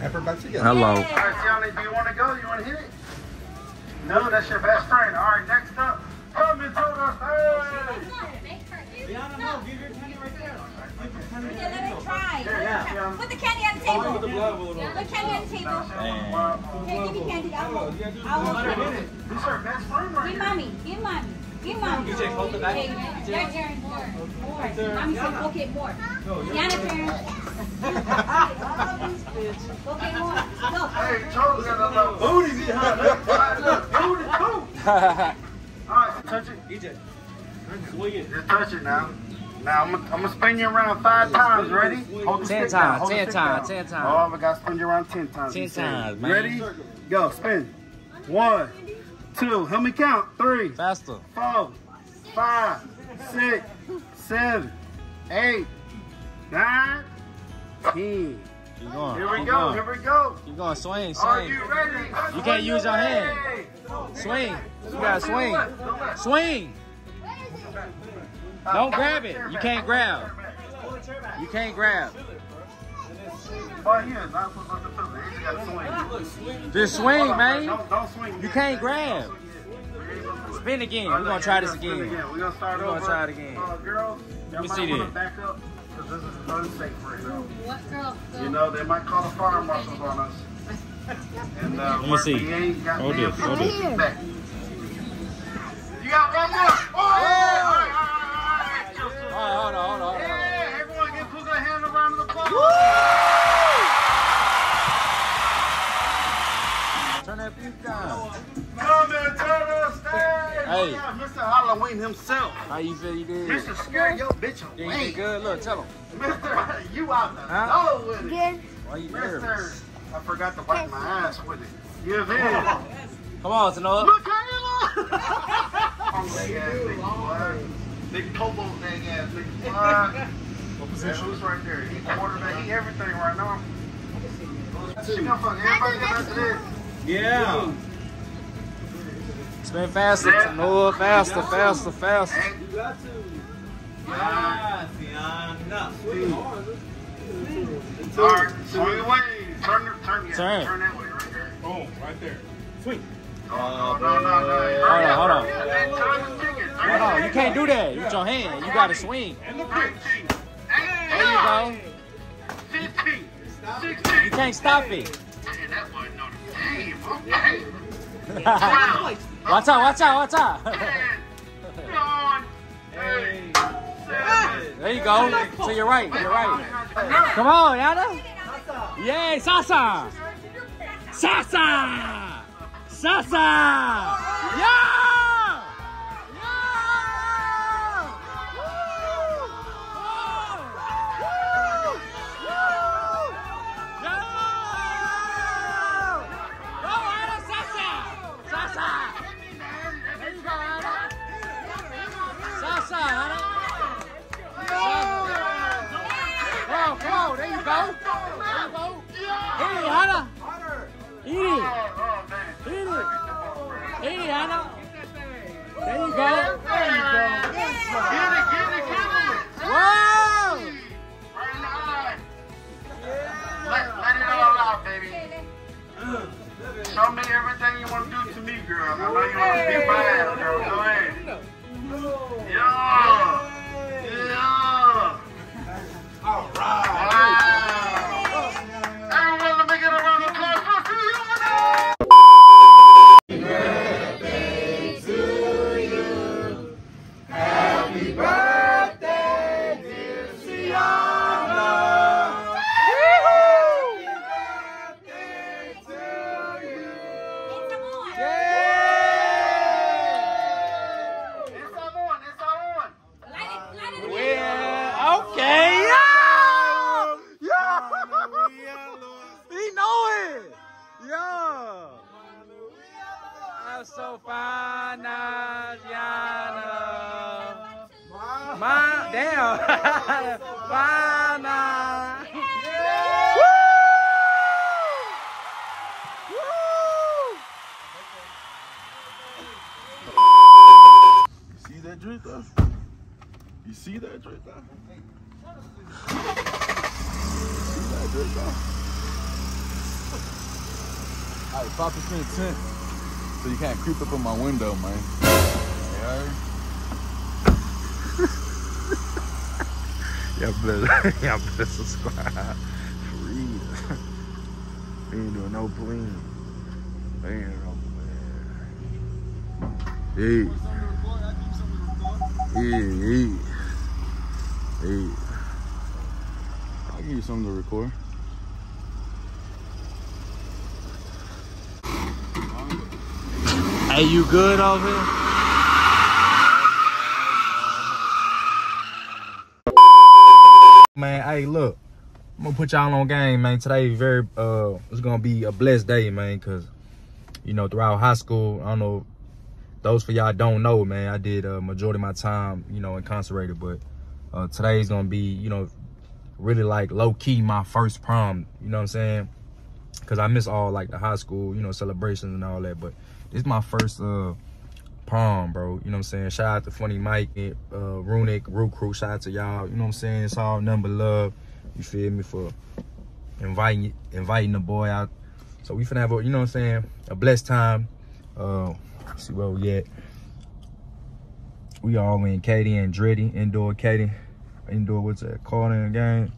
Pepper back together. Hello. All right, Tiana, do you want to go? You want to hit it? No, that's your best friend. All right, next up, come and tell us. Hey! Yeah, let it try. yeah. Put the candy on the table. Put the candy on the table. Here, uh, give me candy. I'll hold. I'll hold it. This our best friend right Give mommy. Give mommy. Give mommy. take hold the back. Hey, your turn. More. More. Mommy said, okay, more. Yana turn. Okay, more. Go. Hey, Joe's got a little booty. Booty, too. All right, touch it. EJ. Swing it. Just touch it now. Now I'm gonna, I'm gonna spin you around five times. Ready? Hold the Ten stick down. times, Hold ten times, down. ten times. Oh, I gotta spin you around ten times. Ten he times, man. Ready? Go. Spin. One, two. Help me count. Three, Faster. four, five, six, seven, eight, nine, ten. Keep going. Here we keep go. Going. Here we go. Keep going. Swing, Swing. Are swing. you ready? You can't use your hand. Swing. You gotta swing. Swing. Don't grab it. You can't grab. You can't grab. Well, yeah, not supposed to do it. You just swing. Just swing, man. Don't, don't swing. You can't grab. Spin again. We're gonna try this again. We're gonna start We're gonna try it again. Uh, girls, Let me y'all see might this. Back up, because this is unsafe for you. What girl? You know, they might call the fire marshals on us. And, uh, Let me see. We ain't got Hold damn this, hold people this. You got you feel you did? Mr. Scare your bitch You did good. Look, tell him. Mister, you out the Huh? door with it. Why you Mister, nervous? I forgot to wipe my ass with it. You in? Come on, Tanoa. Michaela! Big ass nigga, boy. Big Tobo thing ass nigga, boy. That who's right there? He quarterback, he everything right now. She gonna fuck everybody get after this. Yeah. Spin faster, Tanoa. Faster, faster, faster. You got to. Yes, Tiana. Swing. Alright, swing away. Turn, turn, yeah, Turn. turn that way right there. Boom, right there. Swing. Oh, no, no, no, no. Hold on, hold on. Hey, turn the ticket. Turn Hold on, you can't do that. With your hand, you gotta swing. And the 19. There you go. 15. 16. You can't stop it. Man, that wasn't no game. Okay. watch out, watch out, watch out. 10, 9, 8, 7. There you go. To your right, to your right. Come on, Yana. Yay, Sasa. Sasa. Sasa. Yeah. Yeah. See that drink though? You see that drink though? See that drink though? Alright, five percent tint. So you can't creep up in my window, man. Yeah. Y'all better, y'all better subscribe. For real. We ain't doing no plan. We ain't doing no plan. Hey. Yeah, yeah. Hey. I'll give you something to record. Hey, you good over here? Man, hey, look. I'm gonna put y'all on game, man. Today very uh it's gonna be a blessed day, man, cause you know, throughout high school, I don't know those for y'all don't know, man, I did a majority of my time, you know, incarcerated, but uh today's gonna be, you know, really like low key my first prom, you know what I'm saying? Cause I miss all like the high school, you know, celebrations and all that, but this is my first uh prom, bro. You know what I'm saying? Shout out to Funny Mike, and, uh, Runic, Ru Crew. Shout out to y'all. You know what I'm saying? It's all number love. You feel me for inviting inviting the boy out. So we finna have a, you know what I'm saying, a blessed time. Uh, see where we at. We all in Katy and Dreddy, indoor Katy, indoor what's that? Calling game.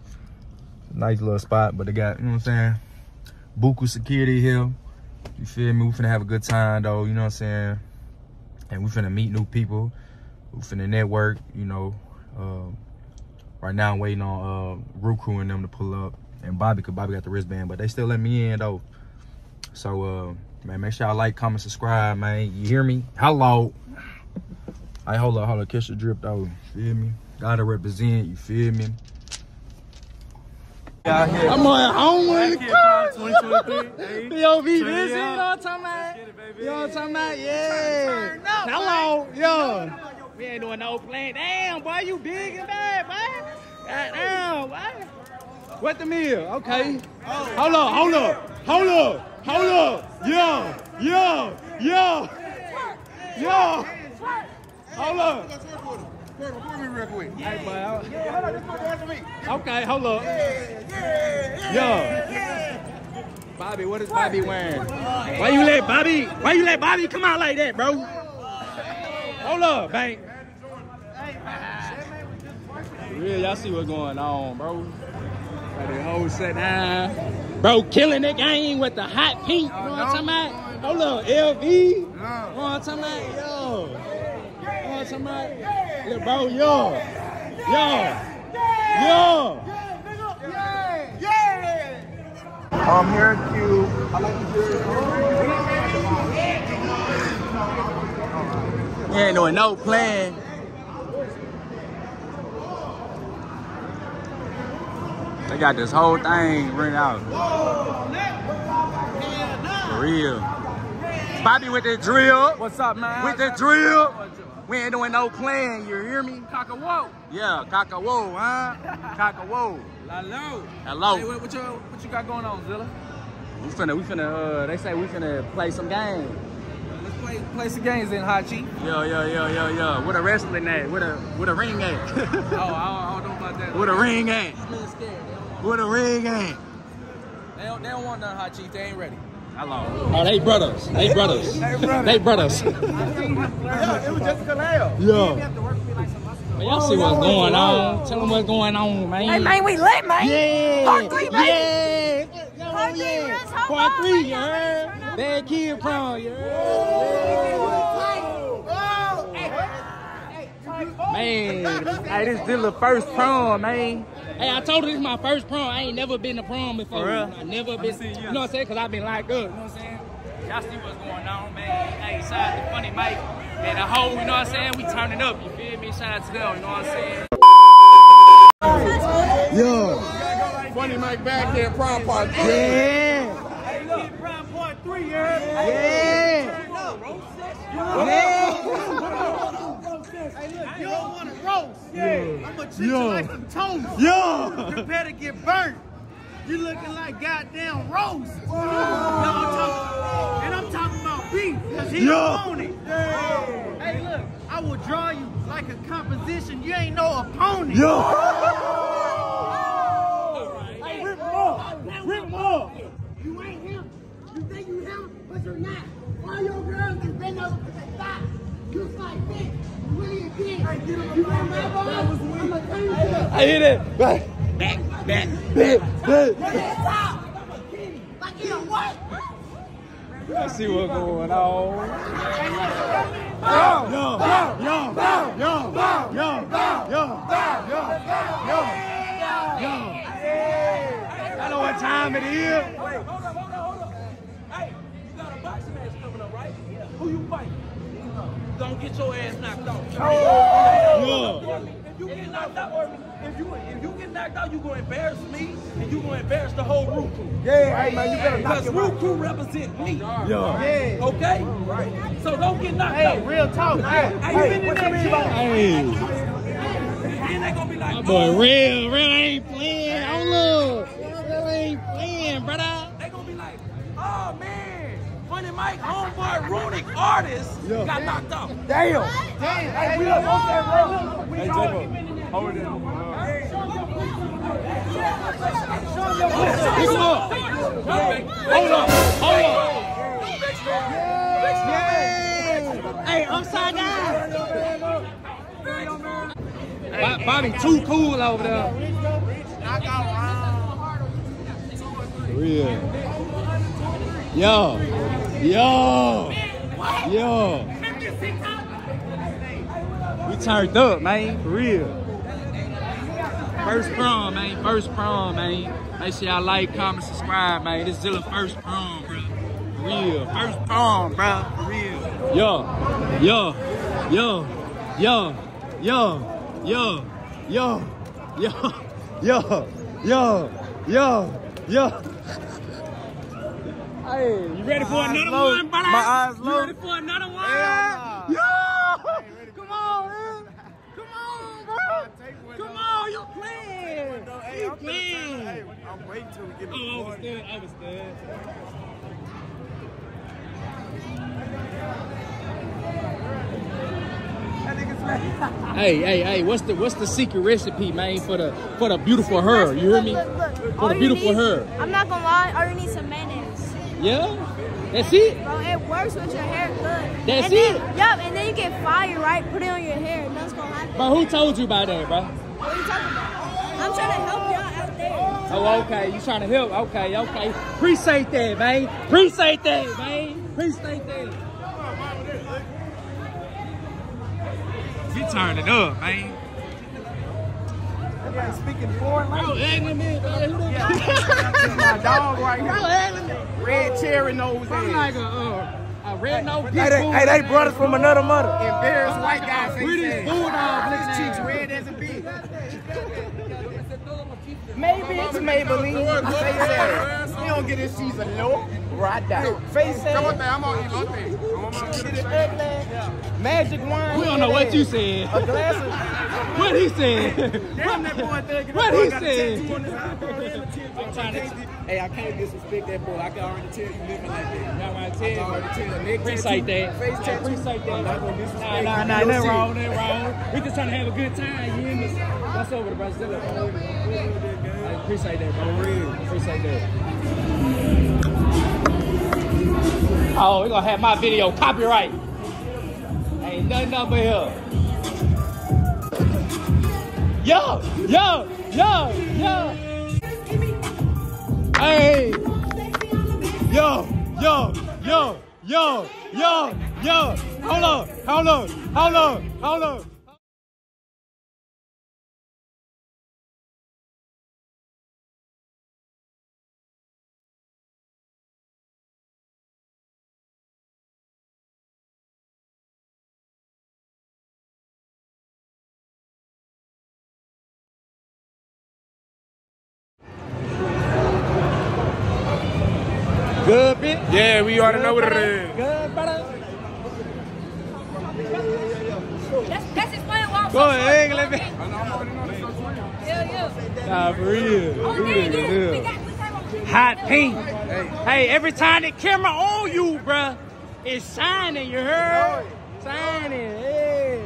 Nice little spot, but they got, you know what I'm saying, Buku security here. You feel me? We finna have a good time though, you know what I'm saying? And we finna meet new people. We finna network, you know. Um, right now I'm waiting on uh Crew and them to pull up. And Bobby, cause Bobby got the wristband, but they still let me in though. So uh man, make sure y'all like, comment, subscribe, man. You hear me? Hello. I hold up, hold up, catch the drip though. Feel me? Gotta represent, you feel me? I'm on home with the car. 2023. Yo, be this, you know what I'm talking about? You know what I'm talking about? Yeah. Hello, yo. We ain't doing no plan. Damn, boy, you big and bad, boy. Goddamn, boy. What the meal? Okay. Hold up, hold up, hold up, hold up. Yo, yo, yo, yo. Hold up. Hey, boy. I- Okay, hold up. Yo. Bobby, what is Bobby wearing? Why you let Bobby? Why you let Bobby come out like that, bro? Hold up, bank. Real, y'all see what's going on, bro. Got the whole set down. Bro, killing the game with the hot pink. You know what I'm talking about? Hold up, LV. You know what I'm talking about? Yo. You know what I'm talking about? Yeah, bro, yo. Yo. Yo. I'm here at Q. I like to do We ain't doing no plan. Got this whole thing rented out. For real. Bobby with the drill. What's up, man? With the drill. We ain't doing no plan, you hear me? Cockawoo. Yeah, cockawoo, huh? whoa, Hello. Hello. Hey, what, what, you, what you got going on, Zilla? We finna, we finna, uh, they say we finna play some games. Let's play play some games then, Hachi. Yo, yo, yo, yo, yo. What a wrestling at? What a, what a ring at? oh, I don't, I don't know about that. what a ring at? I'm a little scared. They don't want, What a ring at? they don't, they don't want none, Hachi. They ain't ready. Hello. Oh, they brothers. They brothers. they brothers. Yeah, it was just Kaleo. Yeah. Man, y'all see what's going on. Tell them what's going on, man. Hey, man, we lit, man. Yeah. Part three, baby. Yeah. Yo, Part three, yeah. Riz, hold Part on, three, man. you Y'all heard? turn up. Bad kid prom, you heard? Man, hey, this is the first prom, man. Hey, I told her this is my first prom. I ain't never been to prom before. For real? I never been. see you. You know what I'm saying? Cause I've been locked up. Uh, you know what I'm saying? Y'all see what's going on, man. Hey, shout out to Funny Mike. Man, the whole, you know what I'm saying? We turning up. You feel me? Shout out to them. You know what I'm saying? Yo. Funny Mike back here, prom party. Yeah. Prime part three, you heard? Yeah. Yeah. You don't want to roast. Yeah. I'm going to treat you like some toast. Yeah. Prepare to get burnt. You looking like goddamn roast. You I'm talking- and I'm talking about beef, because he Yeah. want it. Hey, look, I will draw you like a composition. You ain't no opponent. Yo. Hey, rip him up. Rip him up. You ain't him. You think you him, but you're not. All your girls can bend over to the top. You like bitch. I hit it. Back. Back. Back. Back. Back. I see what's going on. Bow, yo, bow, yo, bow, yo, bow, yo, bow, yo, bow, yo, yo, yo. I know what time it is. Wait, hold on, hold on, hold on. Hey, you got a boxing match coming up, right? Who you fight? Don't get your ass knocked out. Yeah. If you get knocked out, if you if you get knocked out, you gonna embarrass me and you gonna embarrass the whole Ru Crew. Yeah, hey man, you better Because Ru Crew represent me. Yeah. Okay? Right. So don't get knocked Hey, out. real talk. Hey, Hey, you been in that gym? Hey. Then they gonna be like, Boy, oh, real, real ain't Mike, homeboy, runic artist got knocked out. Damn. Damn. Hey, we don't want that, bro. We Hey, don't. Jabo. Hold it. Pick him up. Hold up. Hold up. Hey, upside down. Bo- Bobby too cool over there. Real. Yo. Yo. Yo. We turned up, man. For real. First prom, man. First prom, man. Make sure y'all like, comment, subscribe, man. This is Zilla first prom, bro. For real. First prom, bro. For real. Yo. Yo. Yo. Yo. Yo. Yo. Yo. Yo. Yo. Yo. Yo. Yo. Hey, you ready for another one, brother? My eyes low. You ready for another one? Yo! Come on, man. Come on, bro. Come on, you playing. You playing. I'm waiting till we get Oh, understood, understood. Hey, hey, hey! What's the what's the secret recipe, man, for the for the beautiful hair? You hear me? For the beautiful need- hair. I'm not gonna lie, all you need some mayonnaise. Yeah, that's it. Bro, it works with your hair. Look. That's and it? Then, yup, and then you get fire, right? Put it on your hair. Nothing's gonna happen. But who told you about that, bro? What are you talking about? I'm trying to help y'all out there. Oh, okay. You trying to help? Okay, okay. Appreciate that, man. Appreciate that, man. Appreciate that. We turned it up, man. Speaking foreign Bro, Agnew, man, brother, who that? language, my dog right Bro, here. Red cherry nose I'm like a, uh, a red nose Hey, they, hey, they brothers from another mother. Embarrassed white like guy a face British ass. bulldog His cheeks red as a bee. Maybe it's Maybelline. Face ass. He don't get his cheese a low. Right down. Face ass. I'm on Magic wine. We don't know what you said. A glass of. What he said. Damn, that boy thinking What he said. tattoo on his eye. Hey, I can't disrespect that boy. I can already tell you living like that. Y'all right I can tell already me. tell. Neck Appreciate that. Face tattoo. Appreciate that. I'm not gonna disrespect Nah, nah, nah, Your nothing shit. wrong, nothing wrong. We just trying to have a good time, you hear me? What's over the Brazil? I appreciate that, bro. Real. Appreciate that. Oh, we gonna have my video copyright. Ain't nothing up here. Yo, yo, yo, yo. Hey. Yo, yo, yo, yo, yo, yo. Hold up, hold up, hold up, hold up. Good bit. Yeah, we already know what it is. Good, brother. That's, that's his Go ahead, let me. Yeah, yeah. Nah, for real. Oh, For dang real, We got, we got Hot pink. Hey, every time the camera on you, bruh, it's shining, you heard? Shining, hey.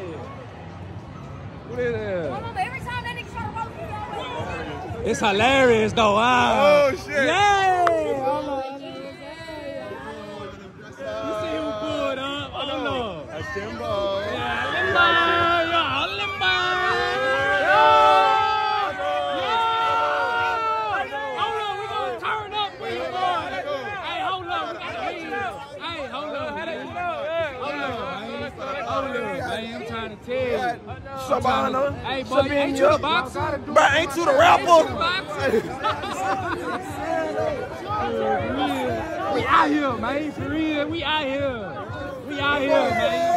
What is that? Mama, every time that nigga try to roll, he always. It's hilarious though, wow. Oh, shit. Yeah. To tell you. Shabana. Hey, boy, ain't you the boxer? Bro, ain't you the rapper? We out here, man. For real, we out here. We out here, man.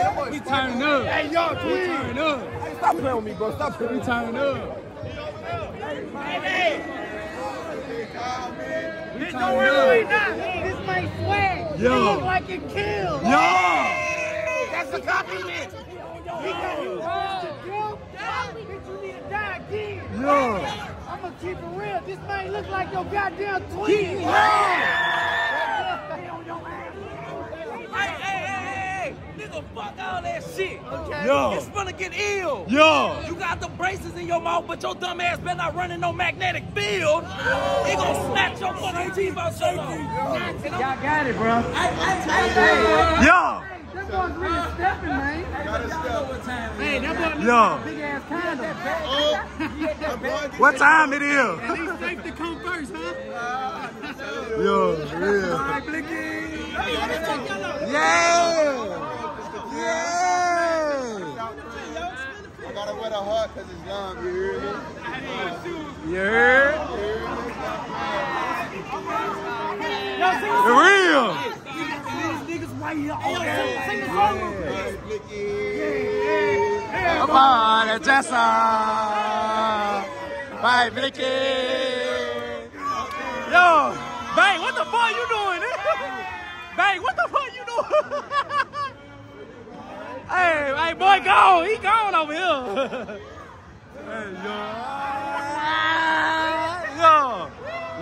We turn up. Hey, y'all, We twins. turn up. Stop playing with me, bro. Stop playing We with me. turn up. We turn up. This might swag. Yo. It look like it killed. Yo! That's a compliment. He got you wrong. Bitch, you need to die again. Yo! I'm gonna keep it real. This might look like your goddamn twin. Hey, hey, hey, hey, nigga, fuck all that shit. Okay. Yo. It's gonna get ill. Yo! You got the braces in your mouth, but your dumb ass better not run in no magnetic field. He gonna snatch your fucking teeth out your mouth. Y'all got it, bro. Hey, Yo! that boy's really stepping, man. Hey, that boy Yo! big ass condom. What time it is? At least safe to come first, huh? Yo, real. Alright, Blicky. Yeah! Yeah! I gotta wear the heart because it's young, you hear me? You heard? For real? Come on, Jessa! Bye, Blicky! Yo! Bang, what the fuck you doing? Eh? Bang, what the fuck you doing? hey, hey, boy, go! He gone over here! Hey, yo. Yo,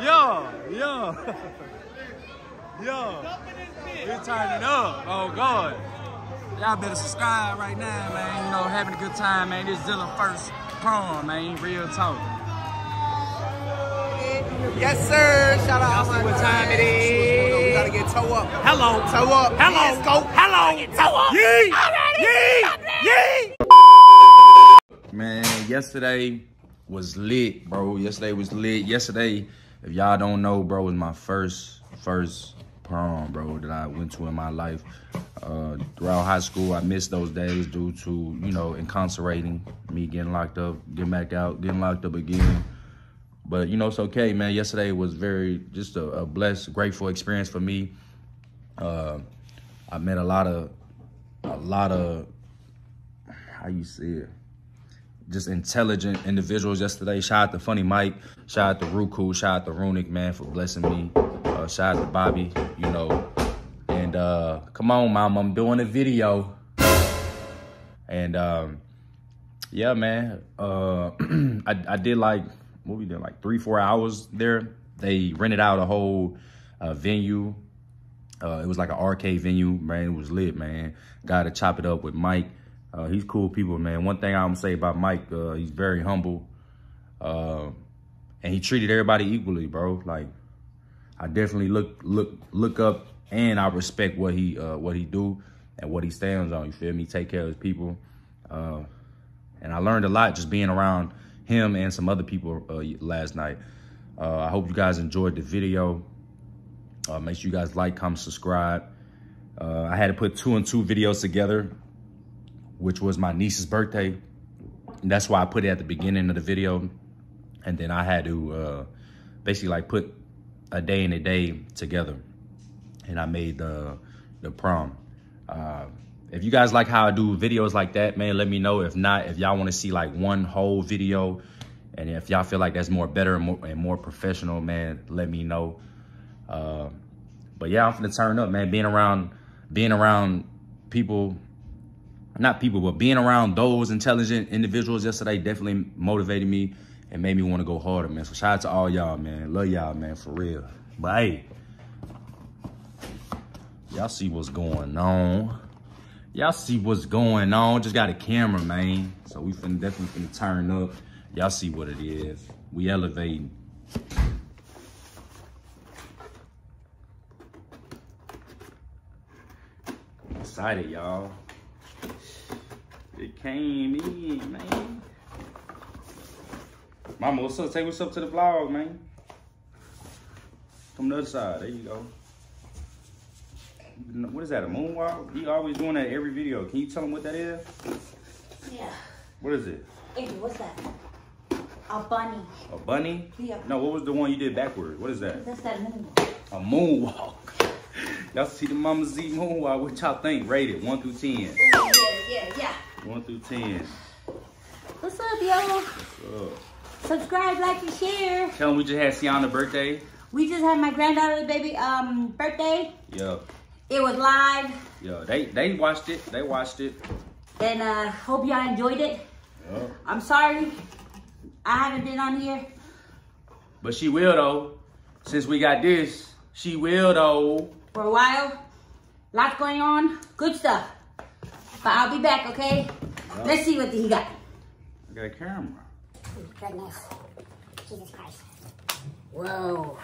yo, yo. Yo. We turning up. Oh, God. Y'all better subscribe right now, man. You know, having a good time, man. This is Zilla first prom, man. Real talk. Yes, sir. Shout out. Y'all see what time it is. We gotta get toe up. Hello. Toe up. Hello. Let's go. Hello. Yee. Yee. Yee. Man, yesterday was lit, bro. Yesterday was lit. Yesterday, if y'all don't know, bro, was my first first prom, bro, that I went to in my life. Uh, throughout high school, I missed those days due to you know incarcerating, me getting locked up, getting back out, getting locked up again. But you know it's okay, man. Yesterday was very just a, a blessed, grateful experience for me. Uh, I met a lot of a lot of how you say it just intelligent individuals yesterday. Shout out to Funny Mike. Shout out to Ruku. Shout out to Runic, man, for blessing me. Uh, shout out to Bobby, you know. And uh, come on, mom, I'm doing a video. And um, yeah, man. Uh, I, I did like, what we did, like three, four hours there. They rented out a whole uh, venue. Uh, it was like an arcade venue, man. It was lit, man. Got to chop it up with Mike. Uh, he's cool people, man. One thing I'm gonna say about Mike, uh, he's very humble, uh, and he treated everybody equally, bro. Like, I definitely look look look up, and I respect what he uh, what he do and what he stands on. You feel me? Take care of his people, uh, and I learned a lot just being around him and some other people last night. I hope you guys enjoyed the video. Uh, make sure you guys like, comment, subscribe. Uh, I had to put two and two videos together which was my niece's birthday. And that's why I put it at the beginning of the video. And then I had to uh, basically like put a day and a day together. And I made the, the prom. Uh, if you guys like how I do videos like that, man, let me know. If not, if y'all want to see like one whole video, and if y'all feel like that's more better and more, and more professional, man, let me know. Uh, but yeah, I'm gonna turn up, man. Being around, being around people not people, but being around those intelligent individuals yesterday definitely motivated me and made me want to go harder, man. So shout out to all y'all, man. Love y'all, man, for real. But hey, y'all see what's going on. Y'all see what's going on. Just got a camera, man. So we finna definitely finna turn up. Y'all see what it is. We elevating. Excited, y'all. It came in, man. Mama, what's up? Say what's up to the vlog, man. Come the other side. There you go. What is that, a moonwalk? He always doing that every video. Can you tell him what that is? Yeah. What is it? Andrew, what's that? A bunny. A bunny? Yeah. No, what was the one you did backwards? What is that? That's that moon. A moonwalk. Y'all see the Mama Z moonwalk. What y'all think? Rated 1 through 10. Yeah, yeah, yeah. 1 through 10. What's up, yo? up? Subscribe, like, and share. tell him we just had Sienna's birthday. We just had my granddaughter's baby um birthday. Yeah. It was live, Yeah. They they watched it. They watched it. and uh, hope y'all enjoyed it. Yeah. I'm sorry I haven't been on here. But she will though. Since we got this, she will though. For a while. Lots going on. Good stuff. But I'll be back, okay? Let's see what he got. I got a camera. Goodness. Jesus Christ. Whoa.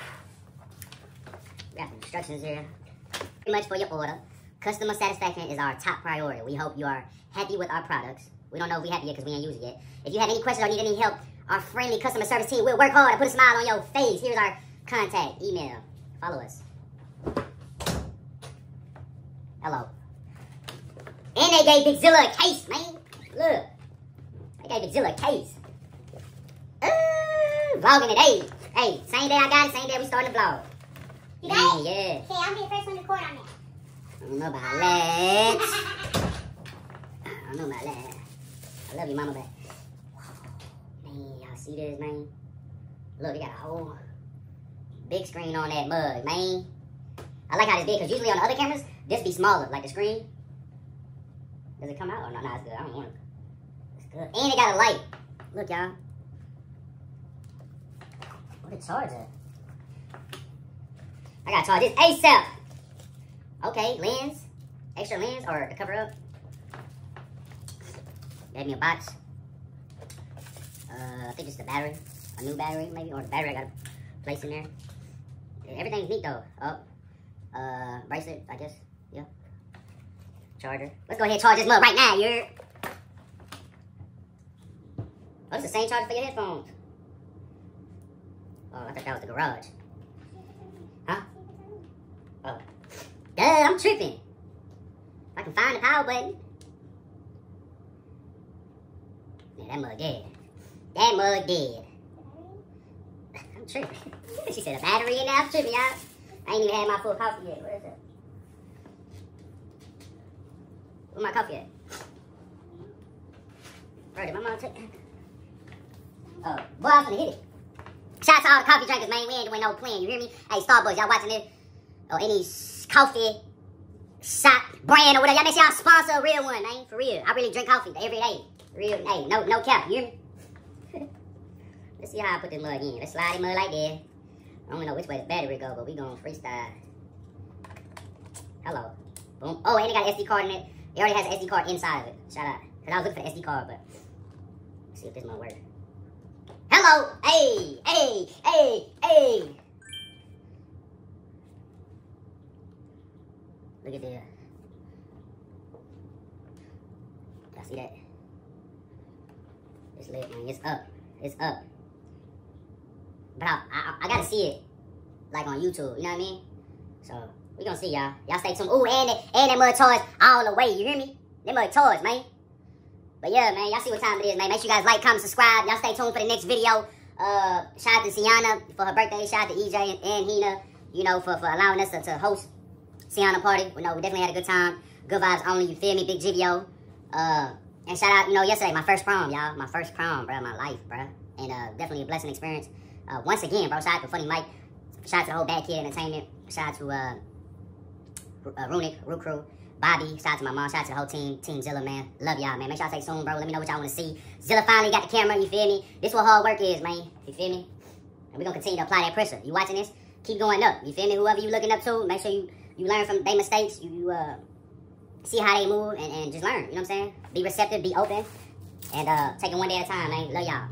We got some instructions here. Pretty much for your order. Customer satisfaction is our top priority. We hope you are happy with our products. We don't know if we're happy yet because we ain't used it yet. If you have any questions or need any help, our friendly customer service team will work hard to put a smile on your face. Here's our contact, email. Follow us. Hello. And they gave Big Zilla a case, man. Look. They gave Big Zilla a case. Uh, vlogging today. Hey, same day I got it, same day we starting the vlog. You got it? Yeah. Okay, I'm the first one to record on that. I don't know about that. I don't know about that. I love you, mama, but man, y'all see this, man? Look, they got a whole big screen on that mug, man. I like how this big, because usually on the other cameras, this be smaller, like the screen. Does it come out? or not? no, it's good. I don't want it. It's good. And it got a light. Look, y'all. Where the charge at? I gotta charge this ASAP. Okay, lens. Extra lens or the cover up. Gave me a box. Uh, I think it's the battery. A new battery, maybe. Or the battery I gotta place in there. Everything's neat though. Oh. Uh, bracelet, I guess. Yeah. Charger. Let's go ahead and charge this mug right now, you Oh, it's the same charger for your headphones. Oh, I thought that was the garage. Huh? Oh. Duh, I'm tripping. If I can find the power button. Man, that mug dead. That mug dead. I'm tripping. she said a battery in there. I'm tripping, y'all. I ain't even had my full coffee yet. Where Where my coffee at? Bro, did my mom take Oh, boy, I was gonna hit it. Shout out to all the coffee drinkers, man. We ain't doing no plan. You hear me? Hey, Starbucks, y'all watching this? Or any coffee shop brand or whatever. Y'all make sure y'all sponsor a real one, man. For real. I really drink coffee every day. Real, hey, no, no cap. You hear me? Let's see how I put this mug in. Let's slide the mug like this. I don't know which way the battery go, but we going freestyle. Hello. Boom. Oh, and it got an SD card in it. It already has an SD card inside of it. Shout out. Because I was looking for the SD card, but let's see if this might work. Hello. Hey, hey, hey, hey. Look at there. Y'all see that? It's lit, man. It's up. It's up. But I, I, I gotta see it, like on YouTube. You know what I mean? So we gonna see y'all. Y'all stay tuned. Ooh, and it, and that mud toys all the way. You hear me? Them mud toys, man. But yeah, man, y'all see what time it is, man. Make sure you guys like, comment, subscribe. Y'all stay tuned for the next video. Uh, shout out to Sienna for her birthday. Shout out to EJ and, and Hina, you know, for, for allowing us to, to host Sienna party. We know we definitely had a good time. Good vibes only, you feel me? Big Jivio. Uh, and shout out, you know, yesterday, my first prom, y'all. My first prom, bro, my life, bro. And uh, definitely a blessing experience. Uh, once again, bro, shout out to Funny Mike. Shout out to the whole Bad Kid Entertainment. Shout out to uh, uh Runic, Crew. Bobby. Shout out to my mom. Shout out to the whole team. Team Zilla, man. Love y'all, man. Make sure y'all say soon, bro. Let me know what y'all want to see. Zilla finally got the camera, you feel me? This what hard work is, man. You feel me? And we're going to continue to apply that pressure. You watching this? Keep going up. You feel me? Whoever you looking up to, make sure you, you learn from their mistakes. You, you uh, see how they move and, and just learn. You know what I'm saying? Be receptive, be open, and uh, take it one day at a time, man. Love y'all.